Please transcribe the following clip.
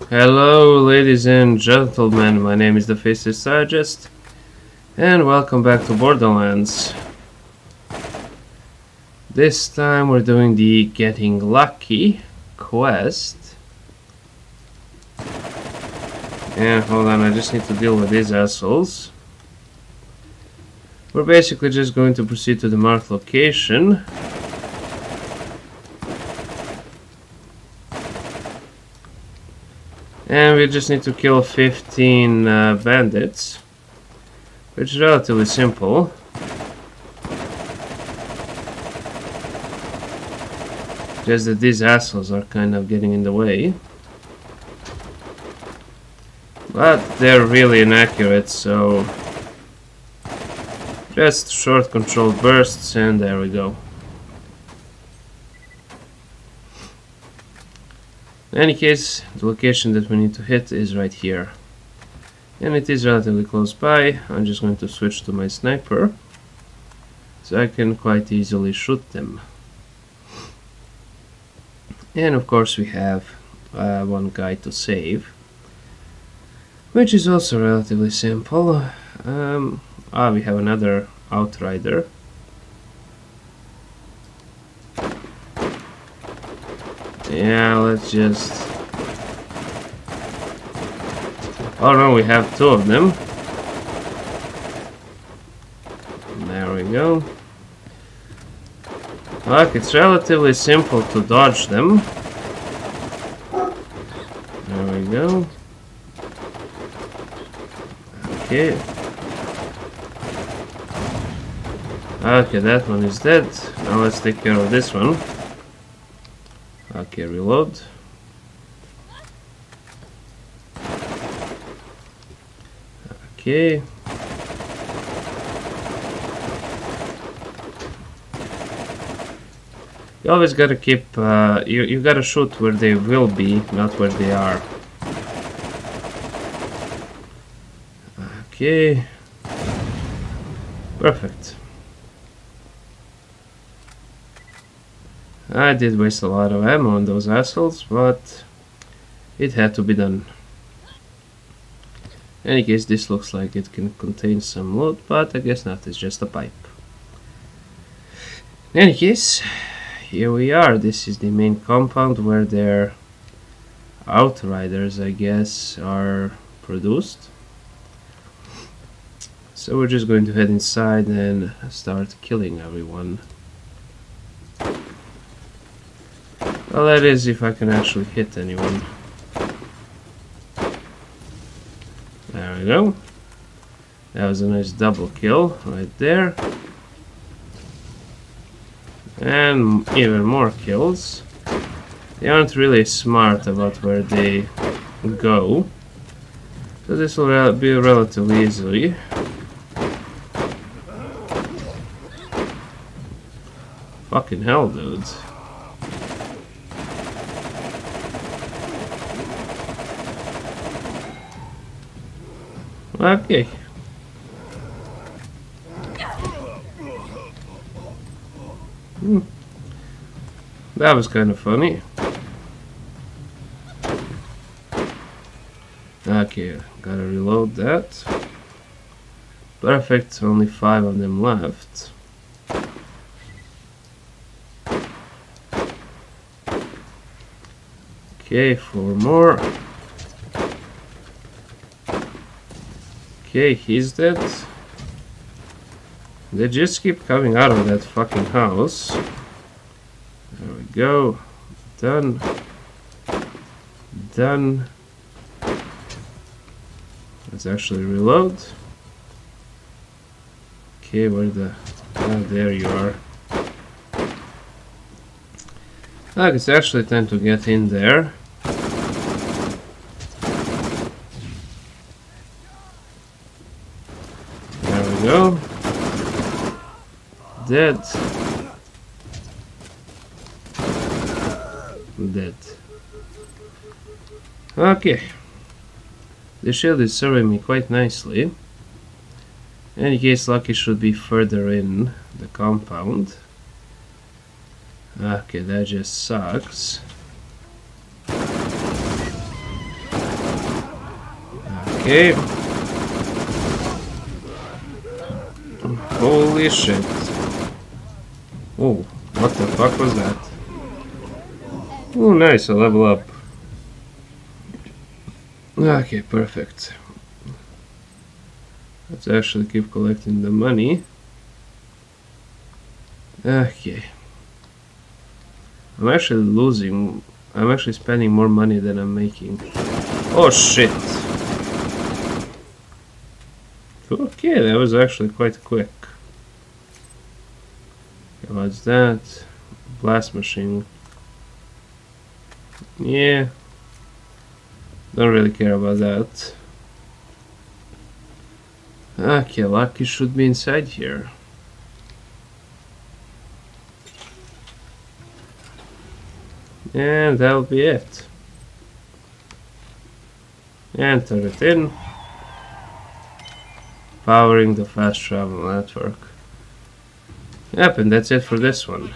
Hello, ladies and gentlemen. My name is the Faceless Strategist, and welcome back to Borderlands. This time we're doing the Getting Lucky quest. And hold on, I just need to deal with these assholes. We're basically just going to proceed to the marked location. And we just need to kill 15 uh, bandits. Which is relatively simple. Just that these assholes are kind of getting in the way. But they're really inaccurate, so... Just short control bursts and there we go. In any case, the location that we need to hit is right here. And it is relatively close by. I'm just going to switch to my sniper. So I can quite easily shoot them. And of course we have uh, one guy to save. Which is also relatively simple. Um, ah, we have another outrider. Yeah, let's just... Oh no, we have two of them. There we go. Look, it's relatively simple to dodge them. There we go. Okay. Okay, that one is dead. Now let's take care of this one. Okay, reload. Okay. You always gotta keep, uh, you, you gotta shoot where they will be, not where they are. Okay. Perfect. I did waste a lot of ammo on those assholes, but it had to be done. In any case, this looks like it can contain some loot, but I guess not, it's just a pipe. In any case, here we are. This is the main compound where their outriders, I guess, are produced. So we're just going to head inside and start killing everyone. Well, that is if I can actually hit anyone. There we go. That was a nice double kill right there. And even more kills. They aren't really smart about where they go. So this will be relatively easily. Fucking hell, dudes. Okay. Hmm. That was kind of funny. Okay, gotta reload that. Perfect, only five of them left. Okay, four more. Okay, he's dead. They just keep coming out of that fucking house. There we go. Done. Done. Let's actually reload. Okay, where the... Oh, there you are. Look, it's actually time to get in there. go. Dead. Dead. Okay. The shield is serving me quite nicely. In any case, Lucky should be further in the compound. Okay, that just sucks. Okay. Holy shit. Oh, what the fuck was that? Oh, nice, a level up. Okay, perfect. Let's actually keep collecting the money. Okay. I'm actually losing. I'm actually spending more money than I'm making. Oh shit! Okay, that was actually quite quick. What's that? Blast machine. Yeah. Don't really care about that. Okay, Lucky should be inside here. And that'll be it. Enter it in. Powering the fast travel network. Yep, and that's it for this one.